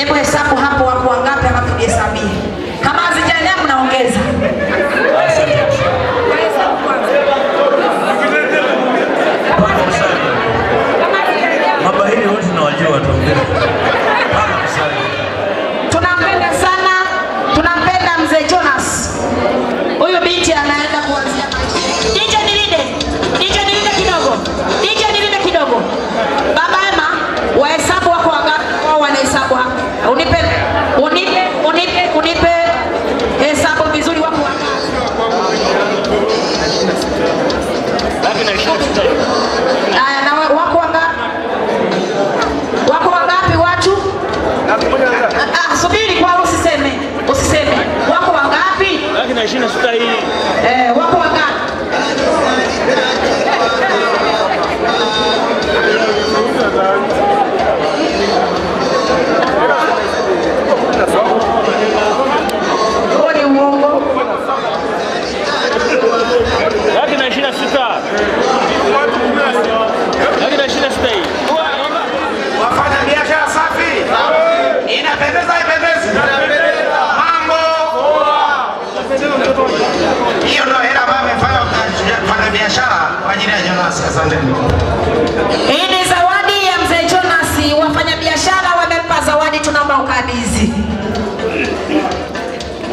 Hebu hesabu hapo wako wangapi nihesabie. Kama hazijaenea mnaongeza. Mabahili wote nawajua tu.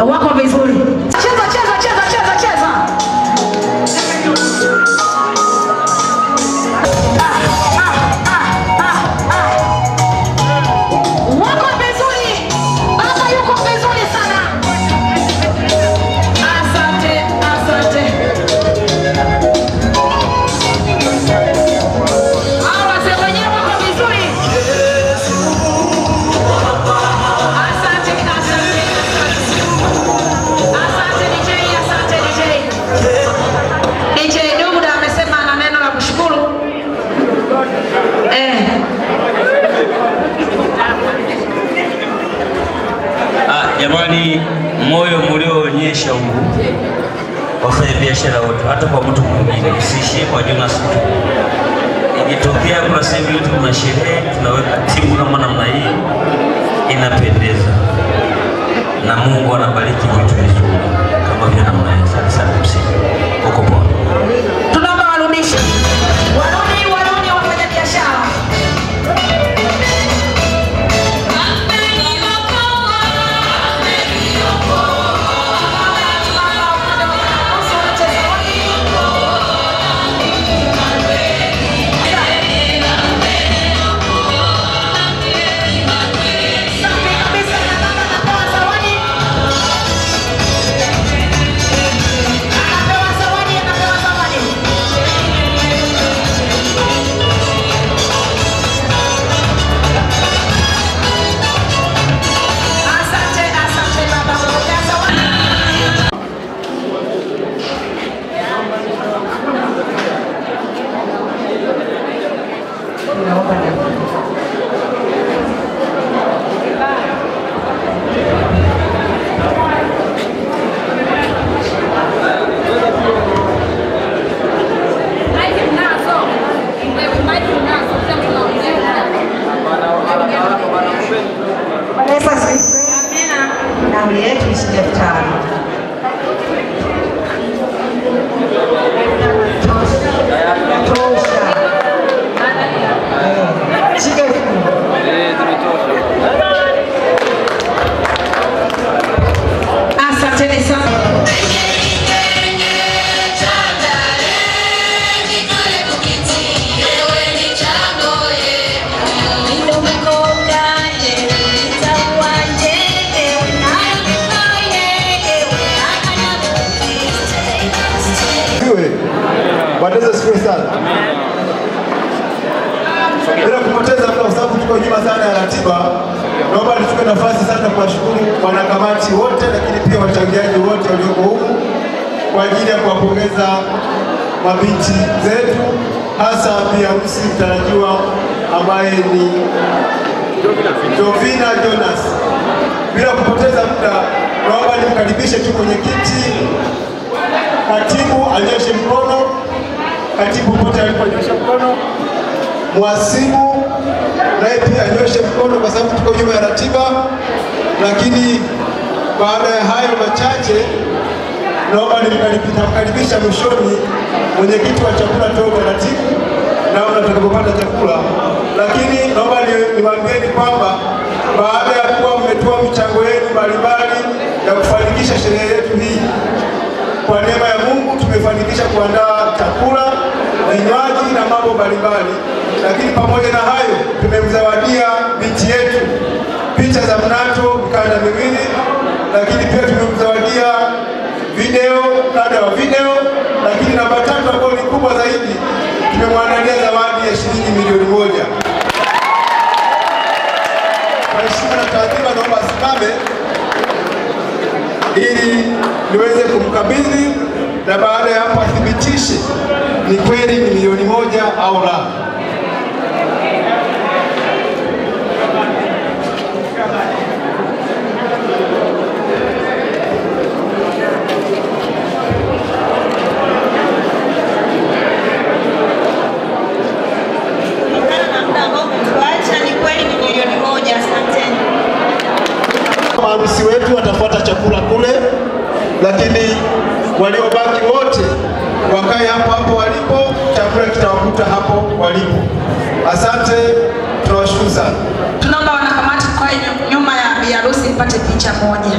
Wako vizuri. Cheza, cheza, jamani, moyo mlioonyesha huu. Wafanya biashara wote, hata kwa mtu mwingine, usiishie kwa Jonas tu. Ikitokea kuna sehemu yote kuna sherehe, tunaweka timu kama namna hii, inapendeza. Na Mungu anabariki vitu vizuri Asifiwe. Bwana Yesu asifiwe sana. Bila kupoteza muda kwa sababu tuko nyuma sana ya ratiba, naomba nichukue nafasi sana kuwashukuru wanakamati wote, lakini pia wachangiaji wote walioko huku kwa ajili ya kuwapongeza mabinti zetu, hasa bi harusi mtarajiwa ambaye ni Jovina Jonas. Bila kupoteza muda, naomba nimkaribishe tu mwenyekiti katibu anyoshe mkono, katibu pote aliponyosha mkono, mwasibu naye pia anyoshe mkono kwa sababu tuko nyuma ya ratiba. Lakini baada ya hayo machache, naomba nitamkaribisha mwishoni mwenyekiti wa chakula toa utaratibu naona tutakapopata chakula, lakini naomba ni- niwaambieni kwamba baada ya kuwa mmetoa michango yenu mbalimbali ya kufanikisha sherehe yetu hii, kwa neema ya Mungu tumefanikisha kuandaa chakula, vinywaji na mambo mbalimbali, lakini pamoja na hayo tumemzawadia binti yetu. Picha za mnato mikanda miwili, lakini pia tumemzawadia video mkanda wa video, lakini namba tatu ambayo ni kubwa zaidi tumemwandalia zawadi ya shilingi milioni moja. Kwa heshima na taadhima, naomba asimame ili niweze kumkabidhi na baada ya hapo athibitishe ni kweli ni milioni moja au la. Kulingana na muda ambao umetuacha, ni kweli ni milioni moja. Asanteni. Maharusi wetu watafuata chakula kule, lakini waliobaki wote wakae hapo hapo walipo, chakula kitawakuta hapo walipo. Asante, tunawashukuru sana. Tunaomba wanakamati kwa nyuma ya biharusi mpate picha moja.